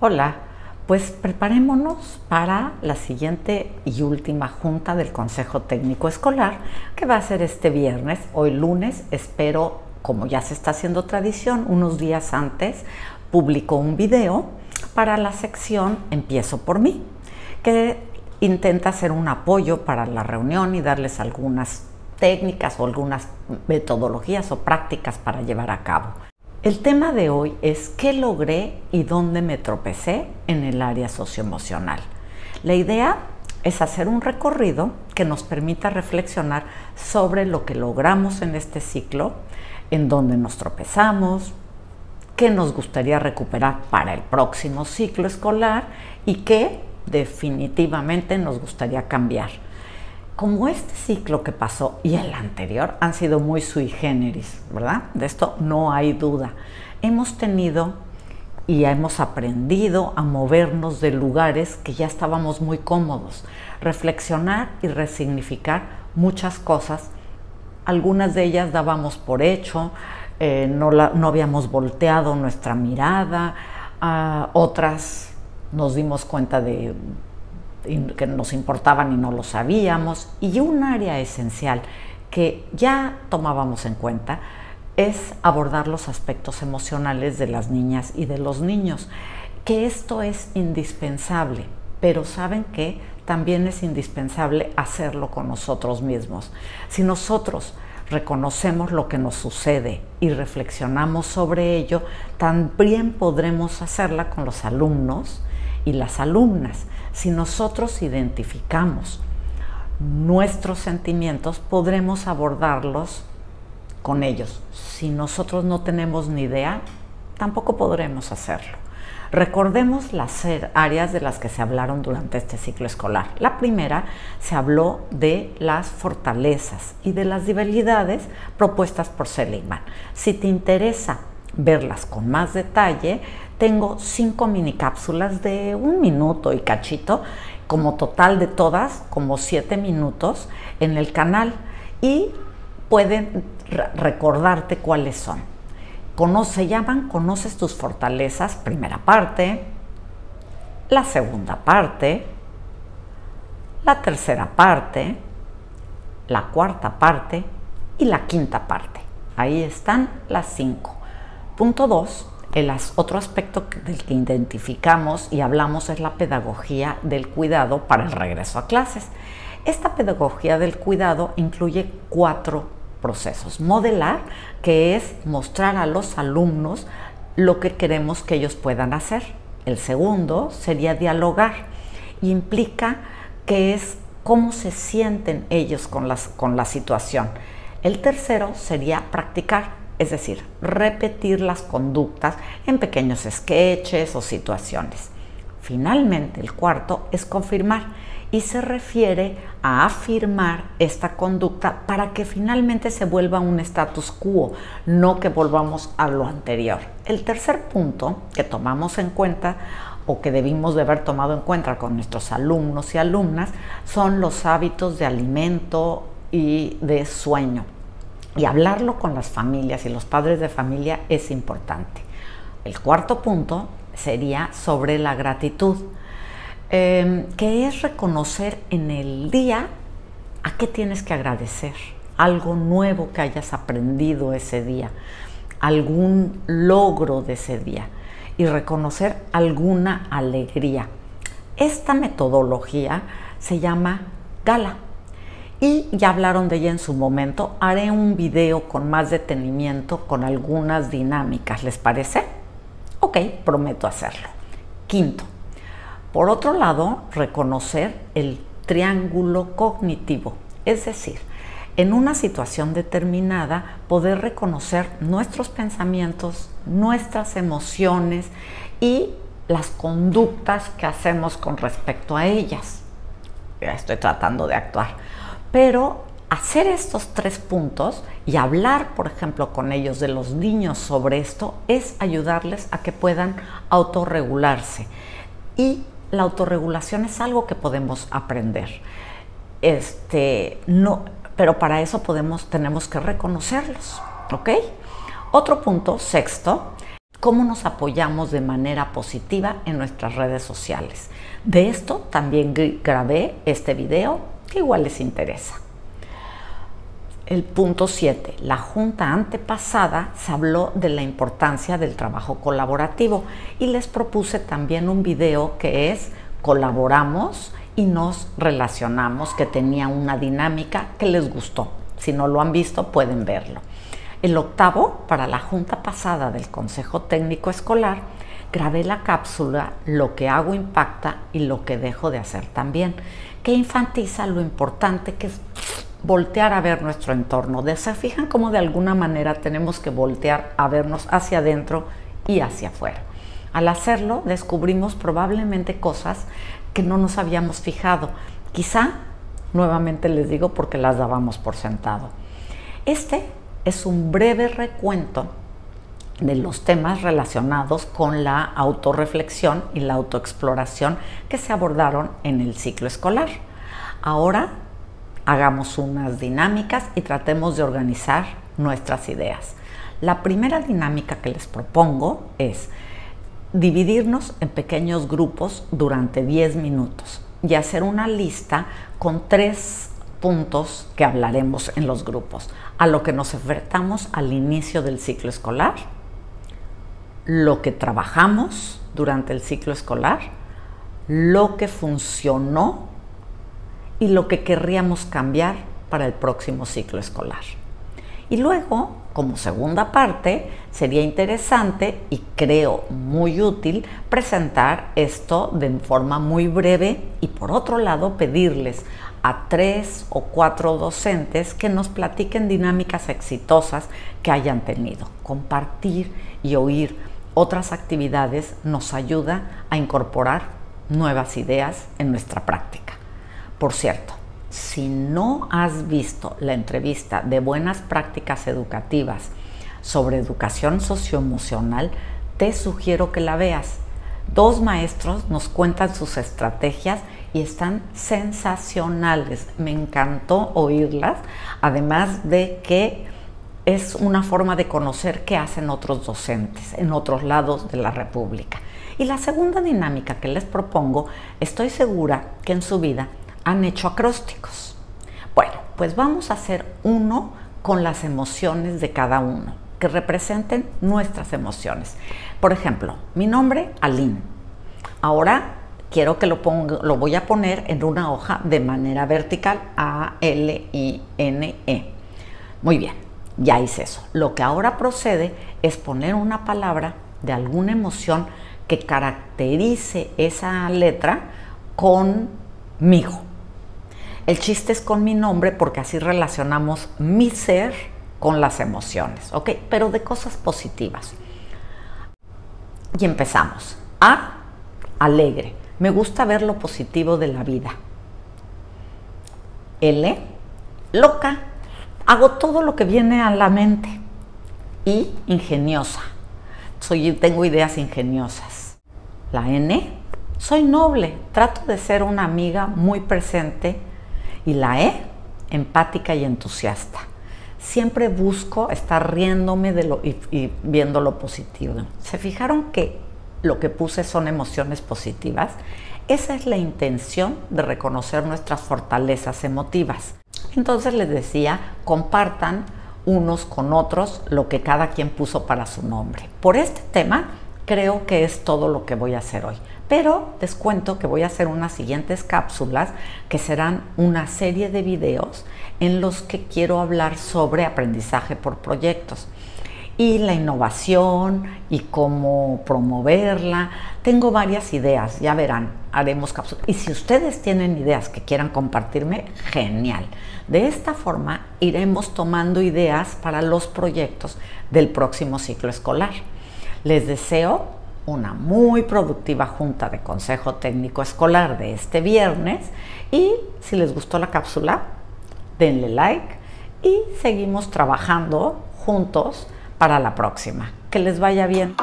Hola, pues preparémonos para la siguiente y última junta del Consejo Técnico Escolar que va a ser este viernes, hoy lunes, espero, como ya se está haciendo tradición, unos días antes publico un video para la sección Empiezo por mí, que intenta ser un apoyo para la reunión y darles algunas técnicas o algunas metodologías o prácticas para llevar a cabo. El tema de hoy es qué logré y dónde me tropecé en el área socioemocional. La idea es hacer un recorrido que nos permita reflexionar sobre lo que logramos en este ciclo, en dónde nos tropezamos, qué nos gustaría recuperar para el próximo ciclo escolar y qué definitivamente nos gustaría cambiar como este ciclo que pasó y el anterior han sido muy sui generis, ¿verdad? De esto no hay duda. Hemos tenido y hemos aprendido a movernos de lugares que ya estábamos muy cómodos, reflexionar y resignificar muchas cosas. Algunas de ellas dábamos por hecho, eh, no, habíamos volteado nuestra mirada, ah, otras nos dimos cuenta de que nos importaban y no lo sabíamos. Y un área esencial que ya tomábamos en cuenta es abordar los aspectos emocionales de las niñas y de los niños, que esto es indispensable, pero saben que también es indispensable hacerlo con nosotros mismos. Si nosotros reconocemos lo que nos sucede y reflexionamos sobre ello, también podremos hacerla con los alumnos y las alumnas. Si nosotros identificamos nuestros sentimientos, podremos abordarlos con ellos. Si nosotros no tenemos ni idea, tampoco podremos hacerlo. Recordemos las áreas de las que se hablaron durante este ciclo escolar. La primera se habló de las fortalezas y de las debilidades propuestas por Seligman. Si te interesa verlas con más detalle, tengo cinco mini cápsulas de un minuto y cachito, como total de todas, como siete minutos en el canal y pueden recordarte cuáles son. Conoce, se llaman Conoces tus fortalezas, primera parte, la segunda parte, la tercera parte, la cuarta parte y la quinta parte. Ahí están las cinco. Punto 2. El otro aspecto del que identificamos y hablamos es la pedagogía del cuidado para el regreso a clases. Esta pedagogía del cuidado incluye cuatro procesos. Modelar, que es mostrar a los alumnos lo que queremos que ellos puedan hacer. El segundo sería dialogar. Implica que es cómo se sienten ellos con, la situación. El tercero sería practicar es decir, repetir las conductas en pequeños sketches o situaciones. Finalmente, el cuarto es confirmar y se refiere a afirmar esta conducta para que finalmente se vuelva un status quo, no que volvamos a lo anterior. El tercer punto que tomamos en cuenta o que debimos de haber tomado en cuenta con nuestros alumnos y alumnas son los hábitos de alimento y de sueño. Y hablarlo con las familias y los padres de familia es importante. El cuarto punto sería sobre la gratitud, em, que es reconocer en el día a qué tienes que agradecer, algo nuevo que hayas aprendido ese día, algún logro de ese día y reconocer alguna alegría. Esta metodología se llama gala y ya hablaron de ella en su momento. Haré un video con más detenimiento, con algunas dinámicas, ¿les parece? Ok, prometo hacerlo. Quinto, por otro lado, reconocer el triángulo cognitivo, es decir, en una situación determinada poder reconocer nuestros pensamientos, nuestras emociones y las conductas que hacemos con respecto a ellas. Ya estoy tratando de actuar pero hacer estos tres puntos y hablar, por ejemplo, con ellos de los niños sobre esto es ayudarles a que puedan autorregularse. Y la autorregulación es algo que podemos aprender. Este, no, pero para eso podemos, tenemos que reconocerlos. ¿Ok? Otro punto, sexto, cómo nos apoyamos de manera positiva en nuestras redes sociales. De esto también grabé este video que igual les interesa. El punto 7. La junta antepasada se habló de la importancia del trabajo colaborativo y les propuse también un video que es colaboramos y nos relacionamos, que tenía una dinámica que les gustó. Si no lo han visto, pueden verlo. El octavo, para la junta pasada del Consejo Técnico Escolar, grabé la cápsula Lo que hago impacta y lo que dejo de hacer también, que infantiza lo importante que es voltear a ver nuestro entorno. ¿Se fijan cómo de alguna manera tenemos que voltear a vernos hacia adentro y hacia afuera? Al hacerlo, descubrimos probablemente cosas que no nos habíamos fijado. Quizá, nuevamente les digo, porque las dábamos por sentado. Este es un breve recuento de los temas relacionados con la autorreflexión y la autoexploración que se abordaron en el ciclo escolar. Ahora hagamos unas dinámicas y tratemos de organizar nuestras ideas. La primera dinámica que les propongo es dividirnos en pequeños grupos durante 10 minutos y hacer una lista con tres puntos que hablaremos en los grupos, a lo que nos enfrentamos al inicio del ciclo escolar, lo que trabajamos durante el ciclo escolar, lo que funcionó y lo que querríamos cambiar para el próximo ciclo escolar. Y luego, como segunda parte, sería interesante y creo muy útil presentar esto de forma muy breve y por otro lado pedirles a tres o cuatro docentes que nos platiquen dinámicas exitosas que hayan tenido. Compartir y oír otras actividades nos ayuda a incorporar nuevas ideas en nuestra práctica. Por cierto, si no has visto la entrevista de buenas prácticas educativas sobre educación socioemocional, te sugiero que la veas. Dos maestros nos cuentan sus estrategias y están sensacionales. Me encantó oírlas, además de que es una forma de conocer qué hacen otros docentes en otros lados de la República. Y la segunda dinámica que les propongo, estoy segura que en su vida han hecho acrósticos. Bueno, pues vamos a hacer uno con las emociones de cada uno, que representen nuestras emociones. Por ejemplo, mi nombre, Aline. Ahora quiero que lo, ponga, lo voy a poner en una hoja de manera vertical, A-L-I-N-E. Muy bien, ya hice eso. Lo que ahora procede es poner una palabra de alguna emoción que caracterice esa letra conmigo. El chiste es con mi nombre porque así relacionamos mi ser con las emociones, ¿ok? Pero de cosas positivas. Y empezamos. A, alegre. Me gusta ver lo positivo de la vida. L, loca. Hago todo lo que viene a la mente. Y ingeniosa. Soy, tengo ideas ingeniosas. La N, soy noble. Trato de ser una amiga muy presente y la E, empática y entusiasta. Siempre busco estar riéndome de lo, y, viendo lo positivo. ¿Se fijaron que lo que puse son emociones positivas? Esa es la intención de reconocer nuestras fortalezas emotivas. Entonces les decía, compartan unos con otros lo que cada quien puso para su nombre. Por este tema, creo que es todo lo que voy a hacer hoy. Pero les cuento que voy a hacer unas siguientes cápsulas que serán una serie de videos en los que quiero hablar sobre aprendizaje por proyectos y la innovación y cómo promoverla. Tengo varias ideas, ya verán, haremos cápsulas. Y si ustedes tienen ideas que quieran compartirme, genial. De esta forma iremos tomando ideas para los proyectos del próximo ciclo escolar. Les deseo una muy productiva junta de Consejo Técnico Escolar de este viernes y si les gustó la cápsula, denle like y seguimos trabajando juntos para la próxima. Que les vaya bien.